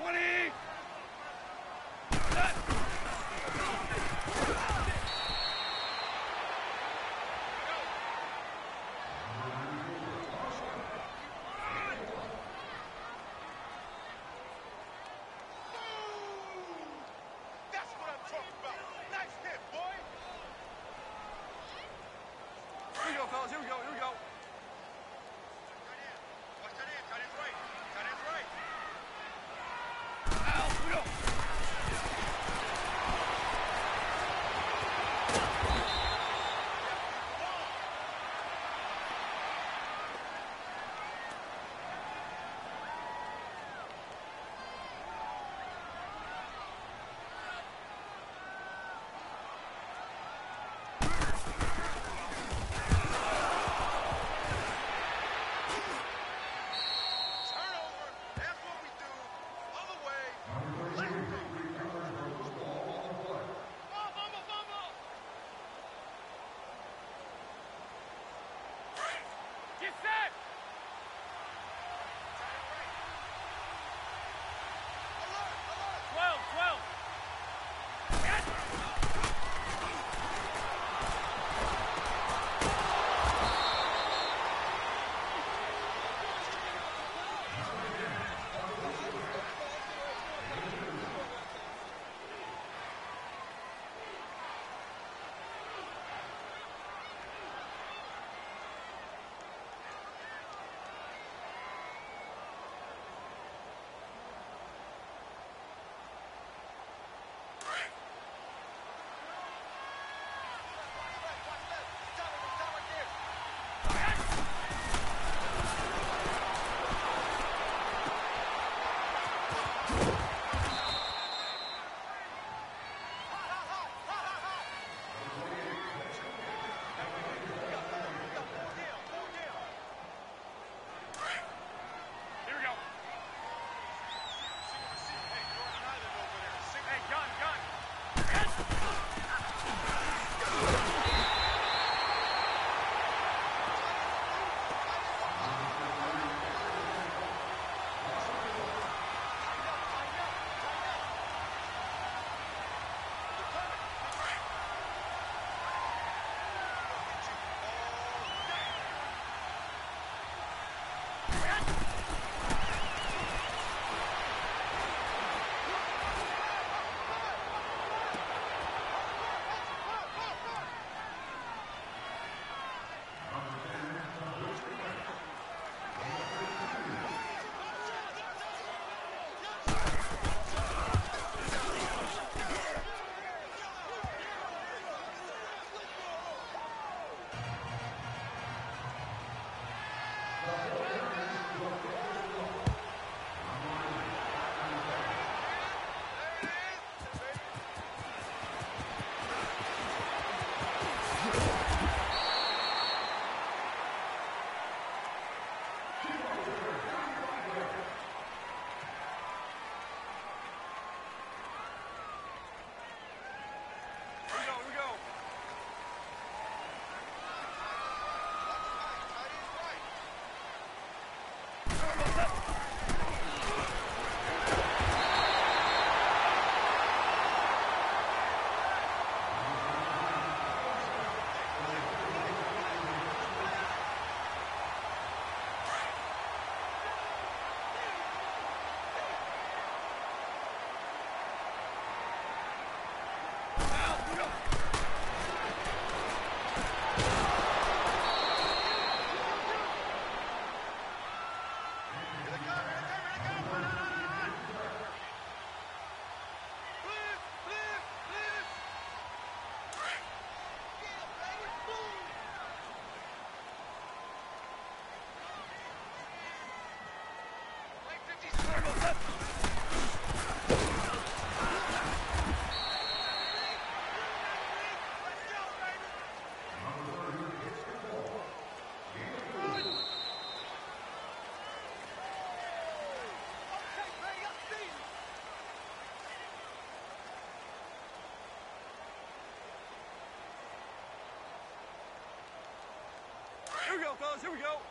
20! That's what I'm talking about. Nice hit, boy. Here we go, fellas. Here we go. Fellas. Here we go.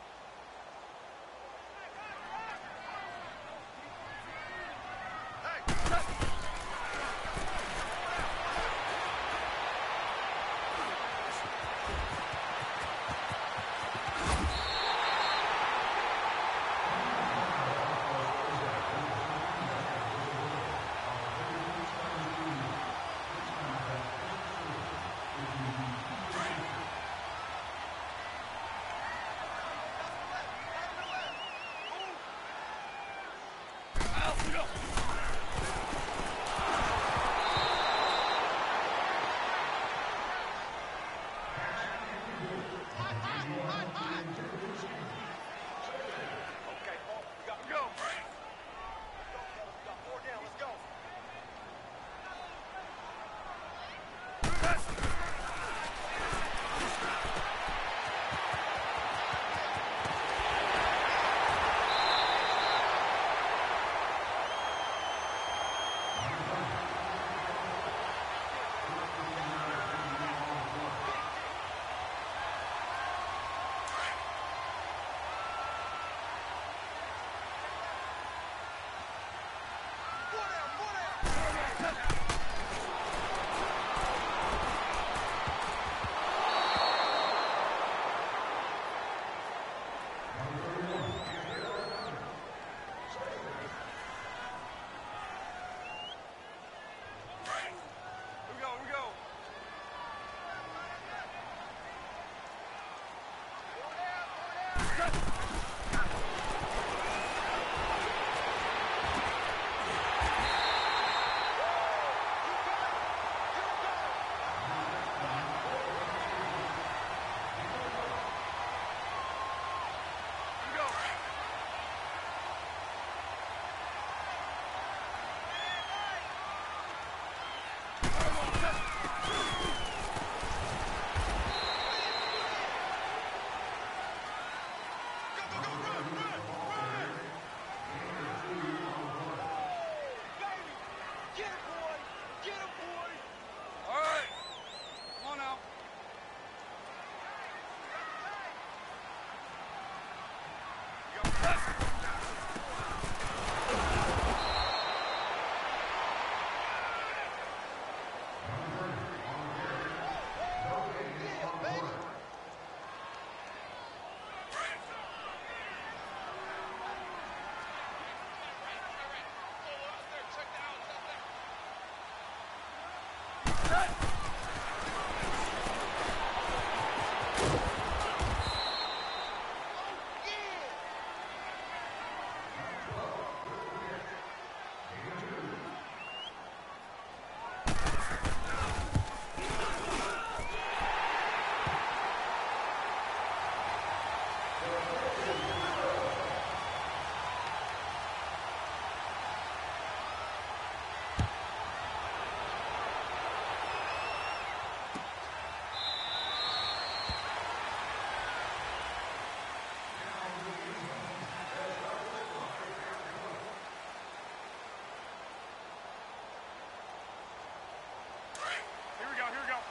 Here we go,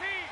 thirteen.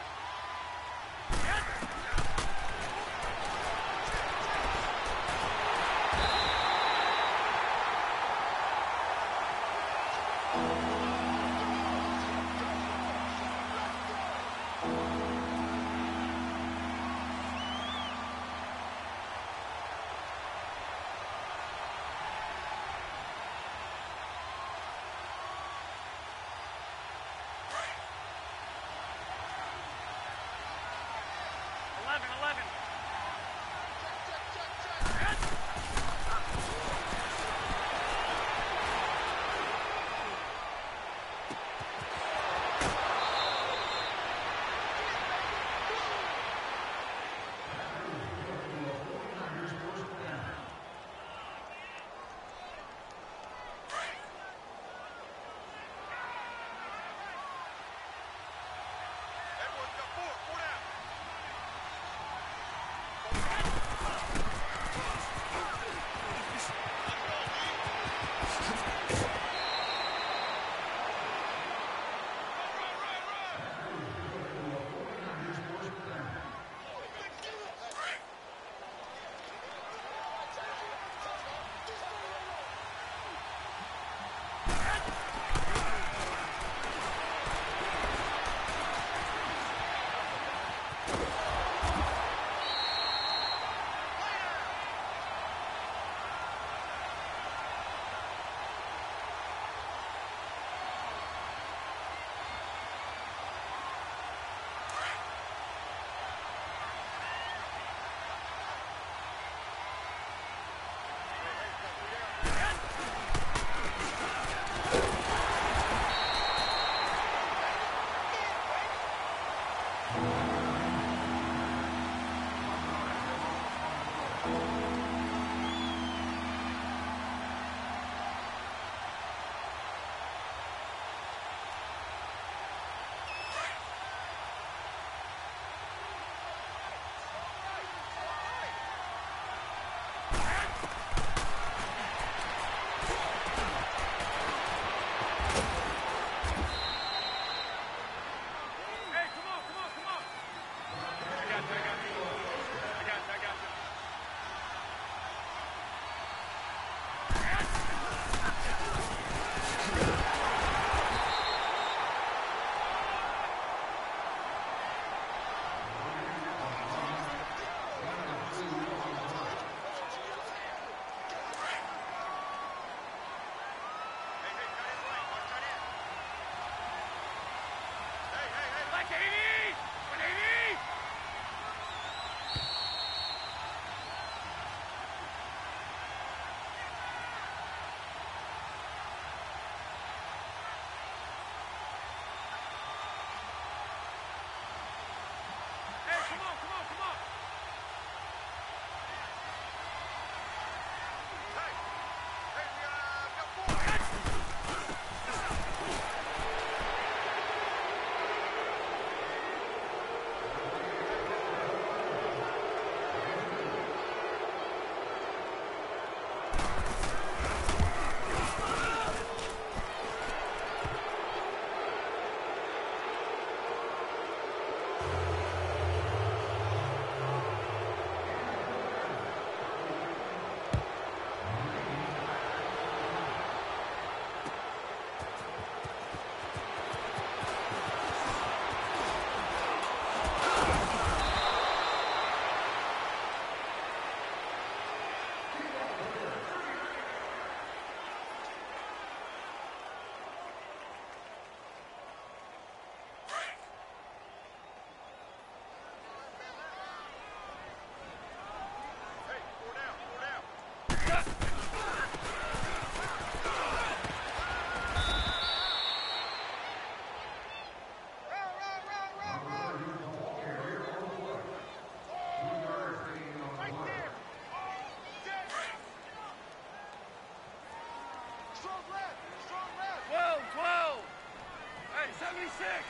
76!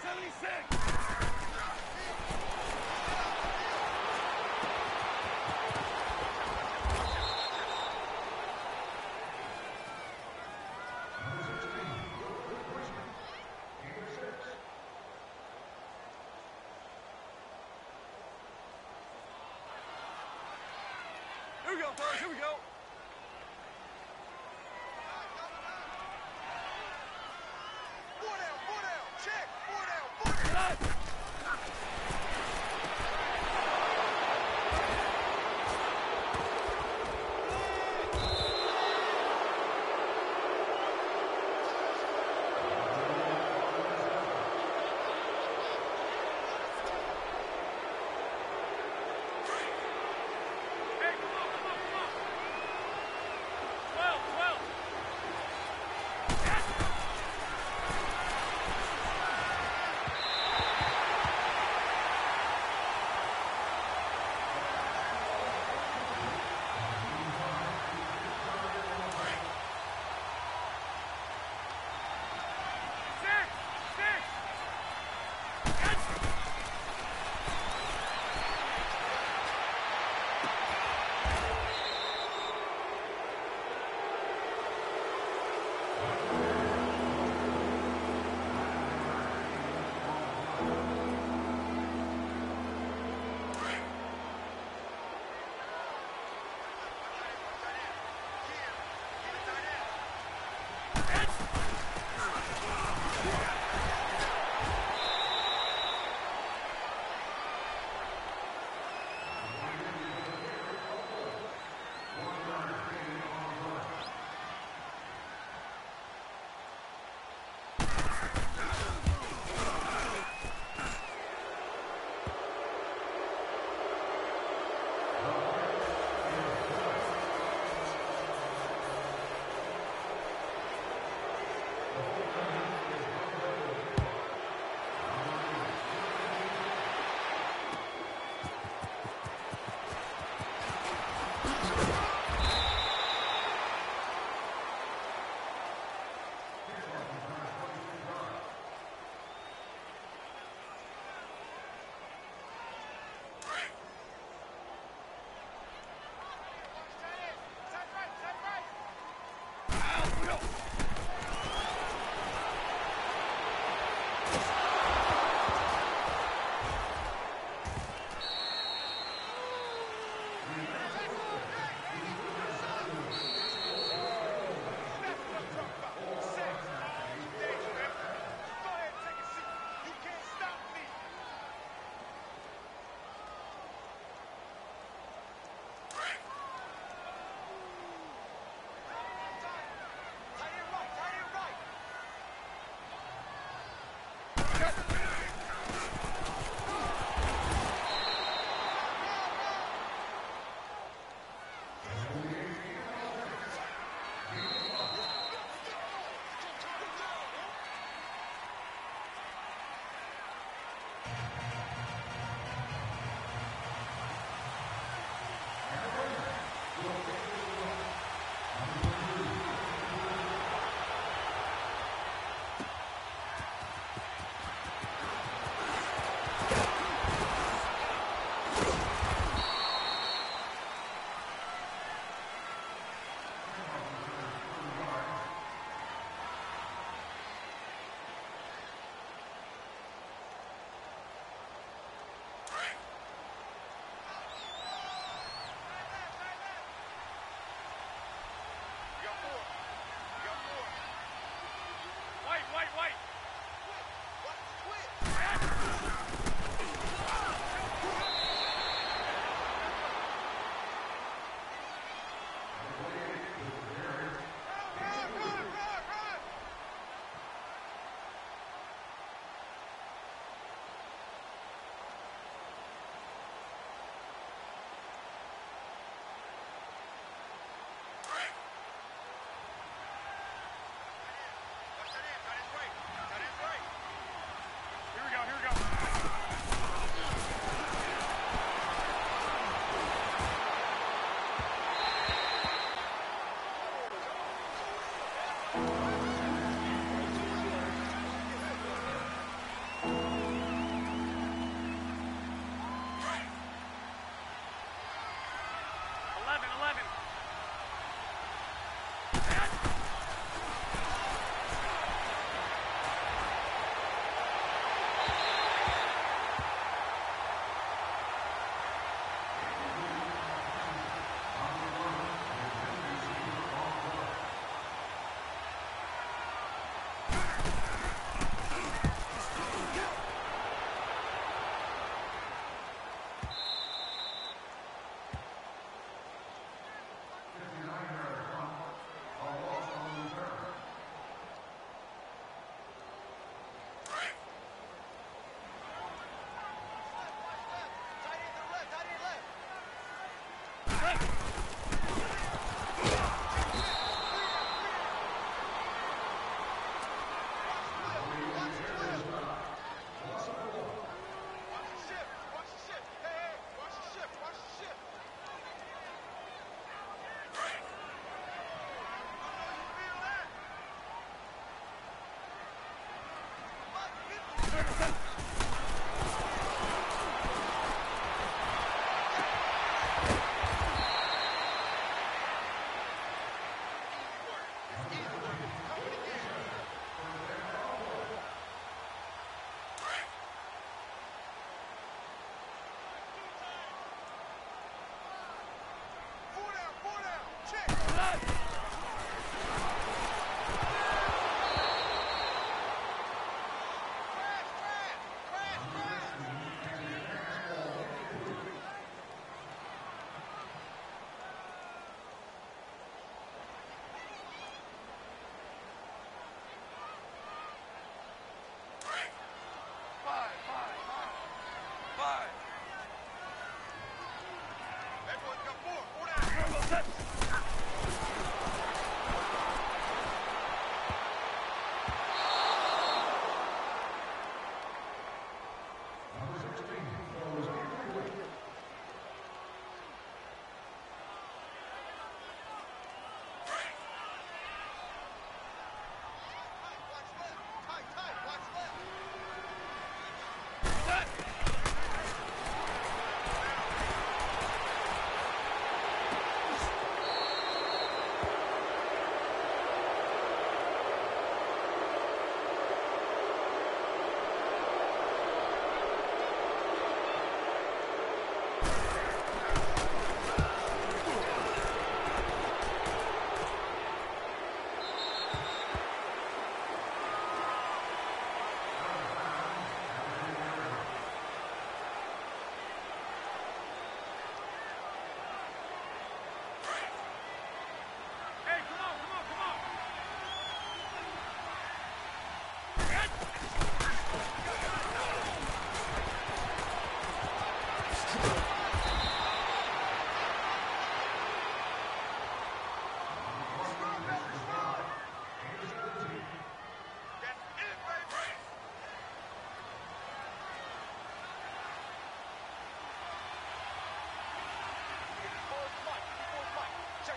76!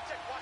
Magic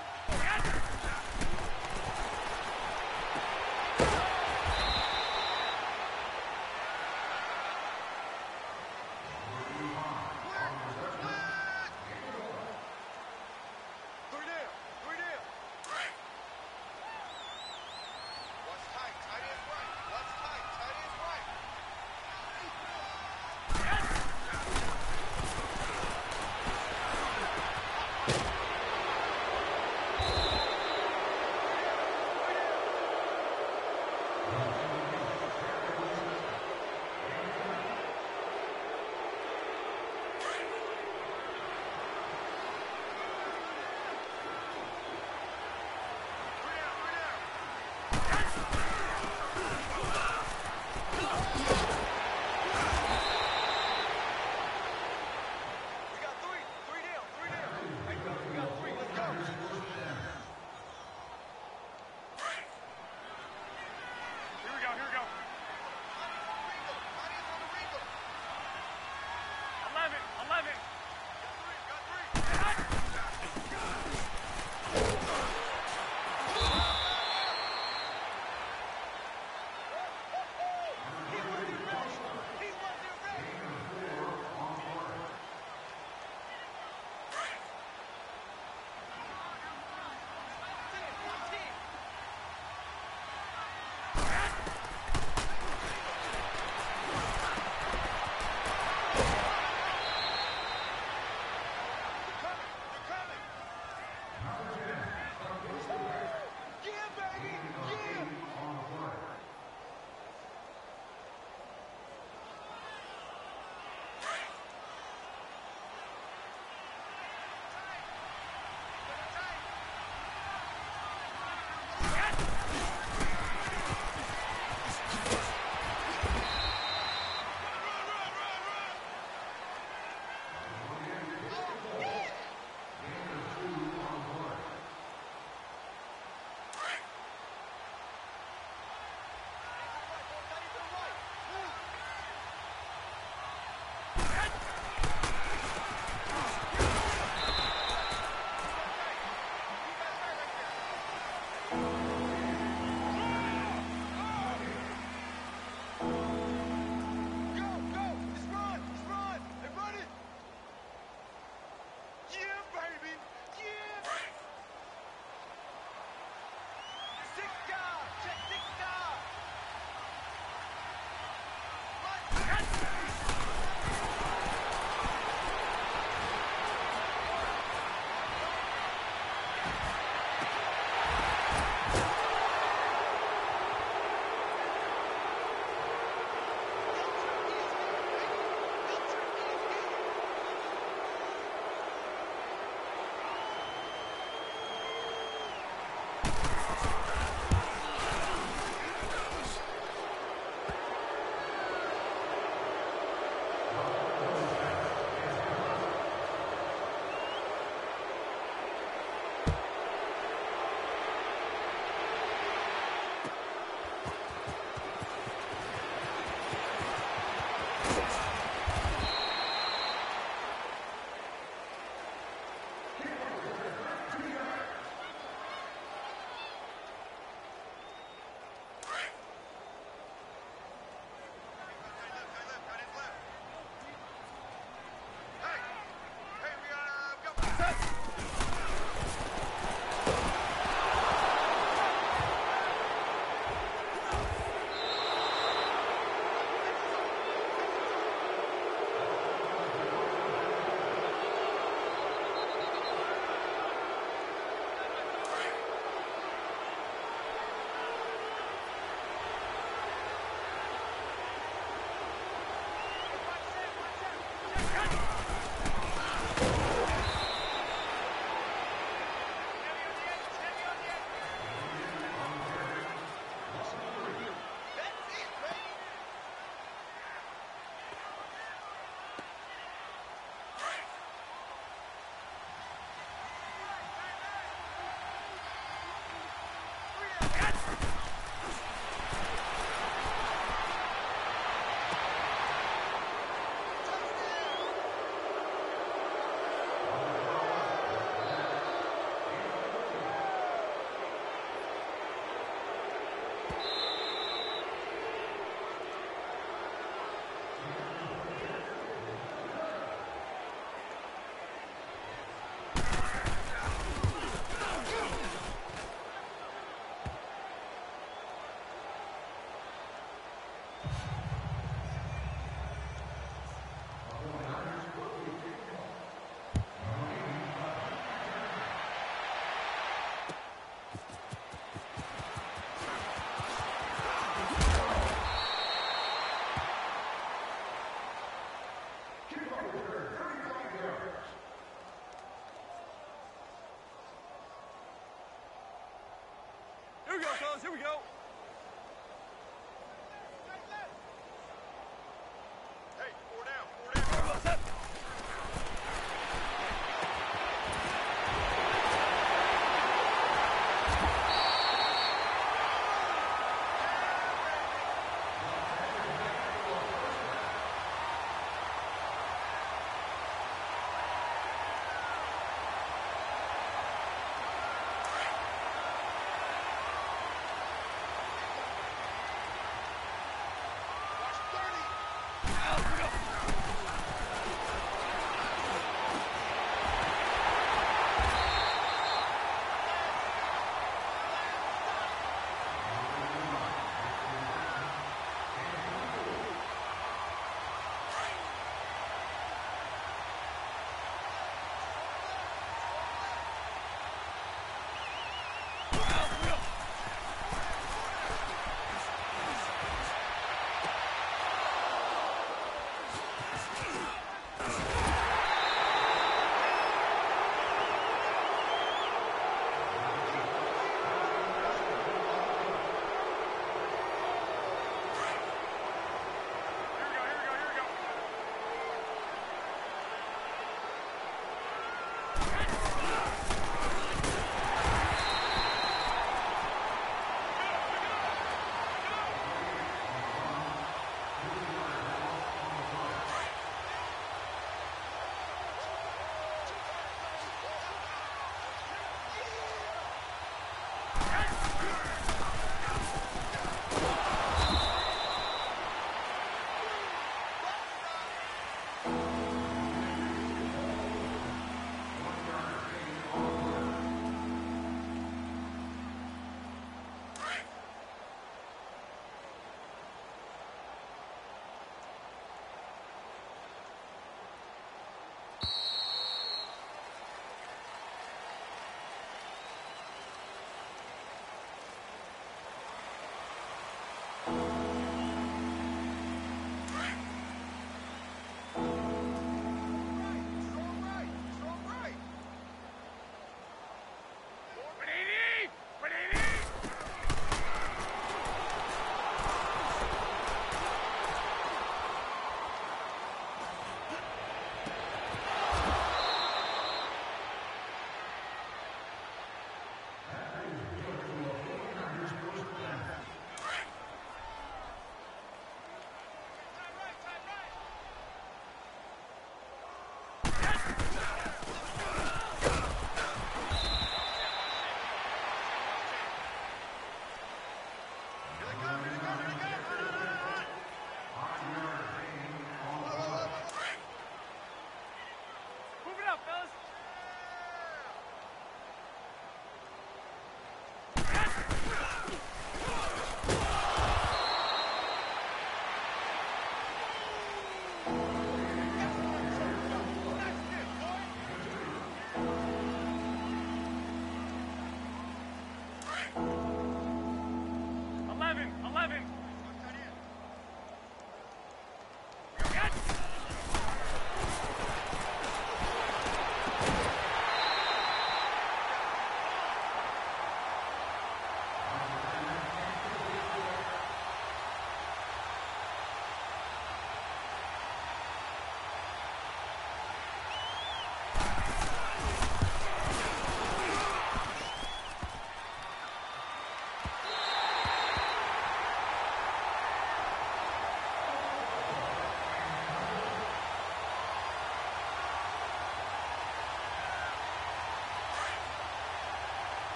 Here we go.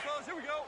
fellas. Here we go.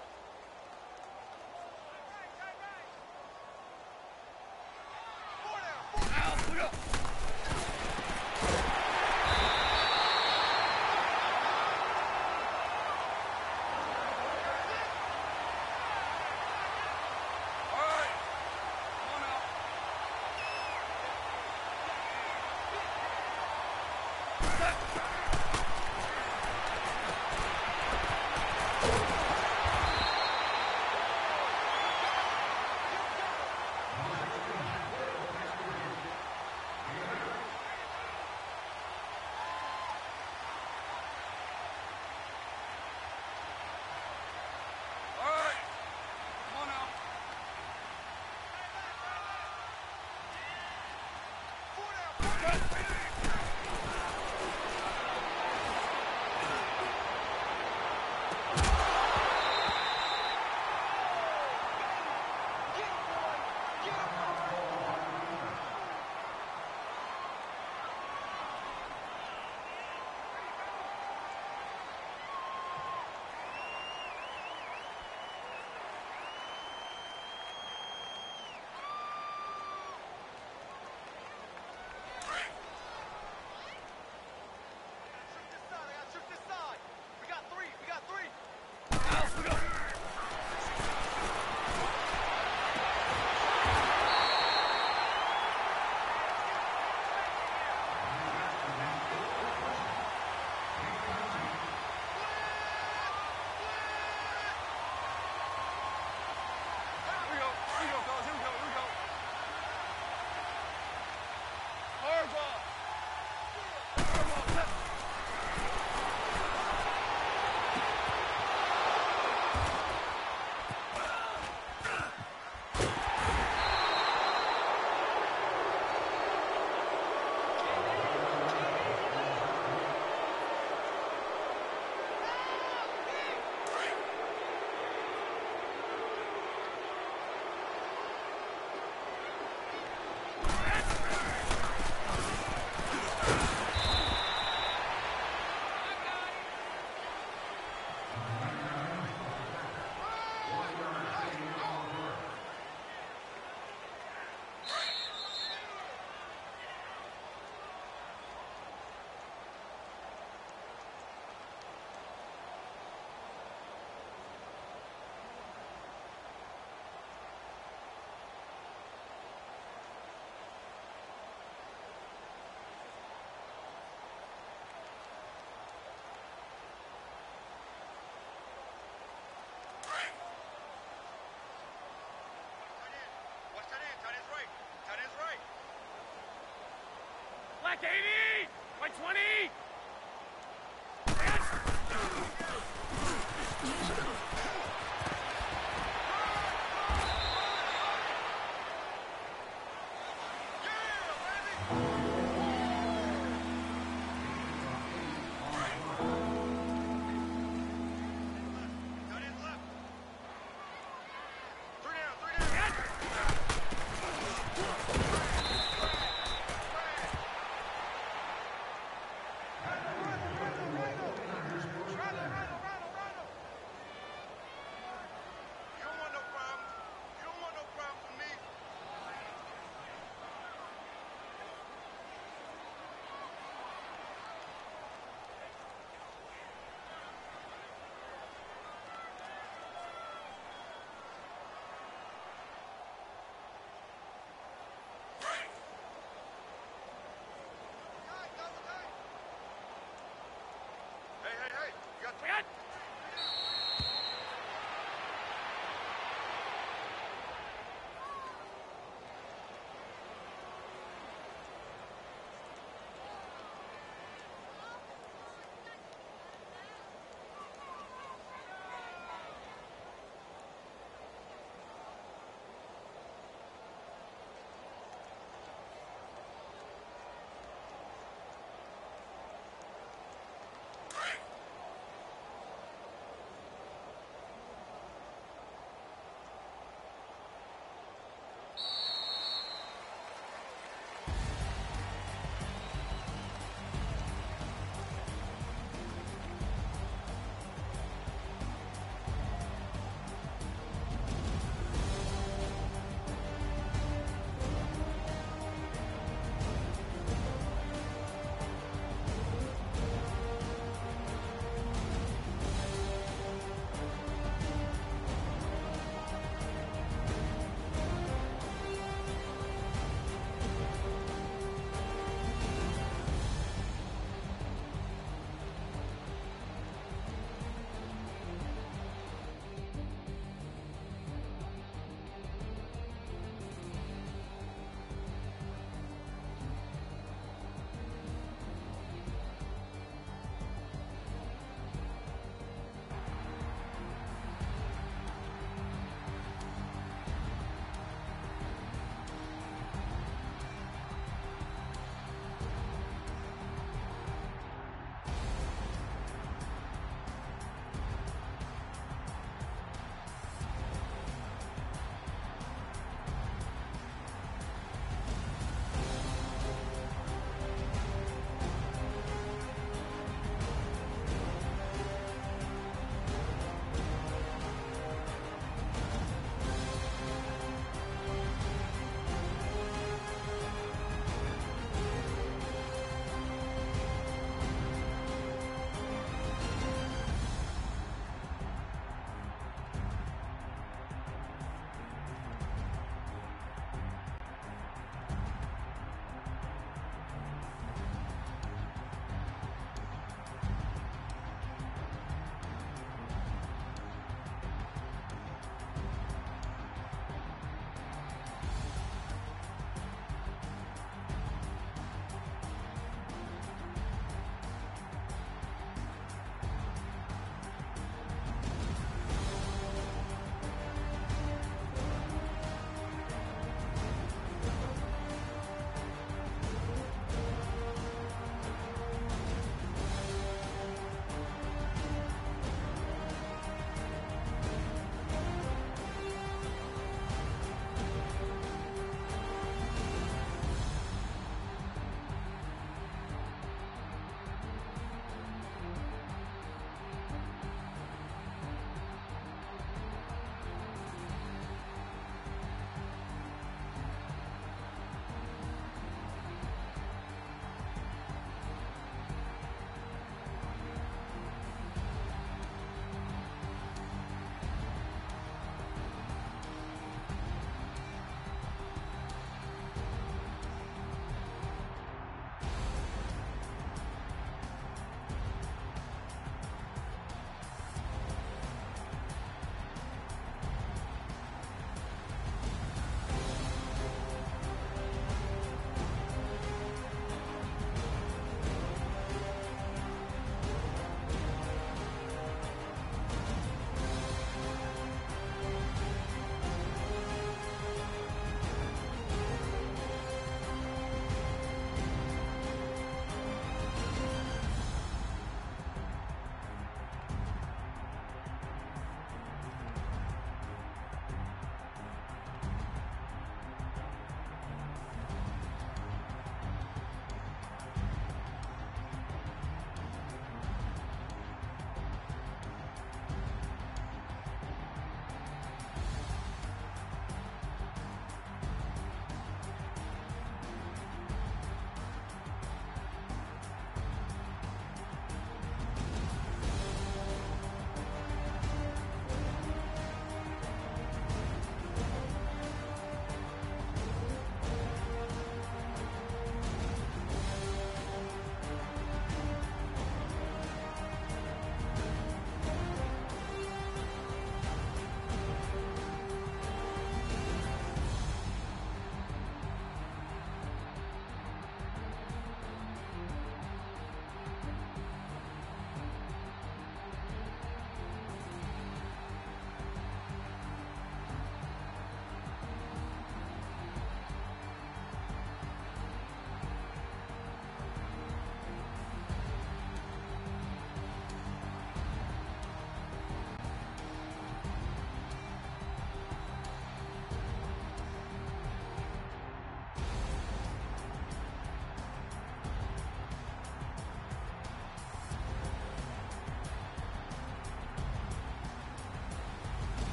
Davey! By 20! Ayan!